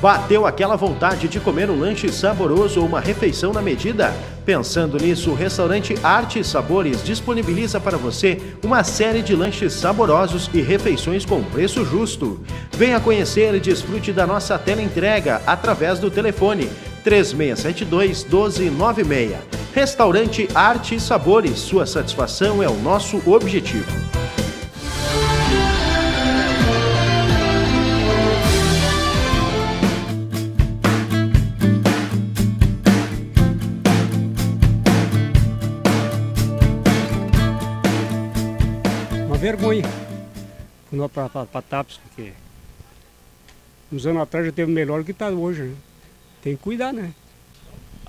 Bateu aquela vontade de comer um lanche saboroso ou uma refeição na medida? Pensando nisso, o restaurante Arte e Sabores disponibiliza para você uma série de lanches saborosos e refeições com preço justo. Venha conhecer e desfrute da nossa tela entrega através do telefone 3672 1296. Restaurante Arte e Sabores, sua satisfação é o nosso objetivo. Vergonha. Quando para TAPS, porque uns anos atrás já teve melhor do que está hoje. Né? Tem que cuidar, né?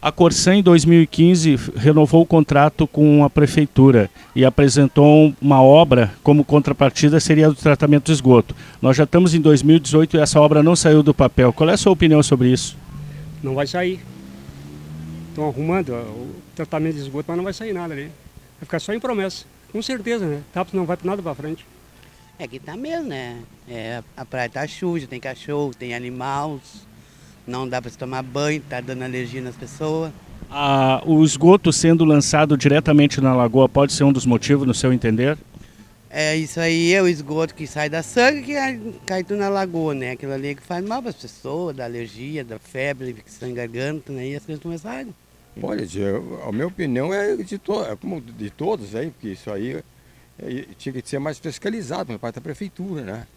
A Corsan, em 2015, renovou o contrato com a prefeitura e apresentou uma obra como contrapartida seria o tratamento de esgoto. Nós já estamos em 2018 e essa obra não saiu do papel. Qual é a sua opinião sobre isso? Não vai sair. Estão arrumando o tratamento de esgoto, mas não vai sair nada ali. Vai ficar só em promessa. Com certeza, né? TAPS não vai para nada para frente. É que tá mesmo, né? É, a praia tá suja, tem cachorro, tem animais, não dá para se tomar banho, tá dando alergia nas pessoas. Ah, o esgoto sendo lançado diretamente na lagoa pode ser um dos motivos, no seu entender? É, isso aí é o esgoto que sai da sangue que cai tudo na lagoa, né? Aquilo ali é que faz mal para as pessoas, da alergia, da febre, que sangue garganta, né? E as coisas começaram. Olha, a minha opinião é de, to é como de todos aí, porque isso aí é, tinha que ser mais fiscalizado por parte da prefeitura, né?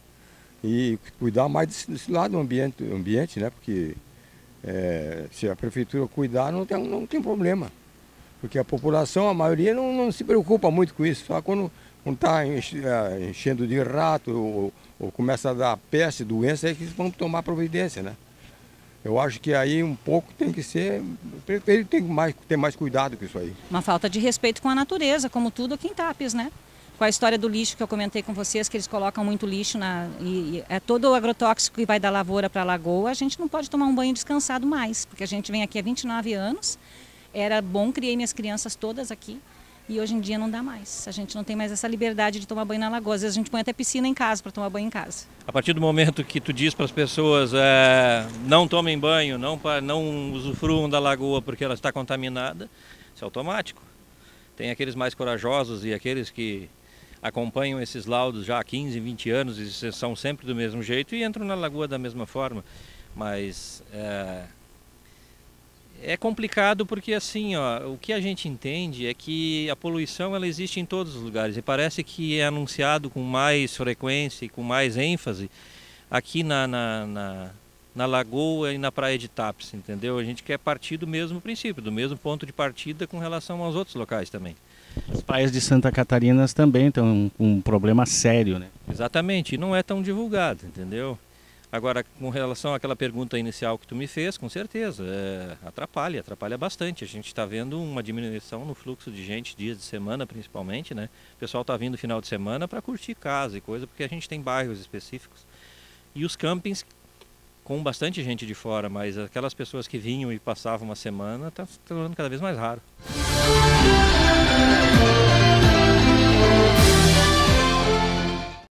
E cuidar mais desse, desse lado do ambiente, ambiente né? Porque é, se a prefeitura cuidar, não tem, não tem problema. Porque a população, a maioria, não, não se preocupa muito com isso. Só quando está enchendo de rato ou, ou, começa a dar peste, doença, é que vão tomar providência, né? Eu acho que aí um pouco tem que ser, ele tem que mais, ter mais cuidado com isso aí. Uma falta de respeito com a natureza, como tudo aqui em Tapes, né? Com a história do lixo que eu comentei com vocês, que eles colocam muito lixo na, e, e é todo o agrotóxico que vai da lavoura para a lagoa, a gente não pode tomar um banho descansado mais, porque a gente vem aqui há 29 anos, era bom, criei minhas crianças todas aqui, e hoje em dia não dá mais. A gente não tem mais essa liberdade de tomar banho na lagoa. Às vezes a gente põe até piscina em casa para tomar banho em casa. A partir do momento que tu diz para as pessoas é, não tomem banho, não, não usufruam da lagoa porque ela está contaminada, isso é automático. Tem aqueles mais corajosos e aqueles que acompanham esses laudos já há 15, 20 anos e são sempre do mesmo jeito e entram na lagoa da mesma forma. Mas é, é complicado porque assim, ó, o que a gente entende é que a poluição ela existe em todos os lugares e parece que é anunciado com mais frequência e com mais ênfase aqui na, na, na, na Lagoa e na Praia de Tapes, entendeu? A gente quer partir do mesmo princípio, do mesmo ponto de partida com relação aos outros locais também. As praias de Santa Catarina também estão com um problema sério, né? Exatamente, e não é tão divulgado, entendeu? Agora, com relação àquela pergunta inicial que tu me fez, com certeza, é, atrapalha, atrapalha bastante. A gente está vendo uma diminuição no fluxo de gente, dias de semana principalmente, né? O pessoal está vindo final de semana para curtir casa e coisa, porque a gente tem bairros específicos. E os campings com bastante gente de fora, mas aquelas pessoas que vinham e passavam uma semana, está tornando cada vez mais raro.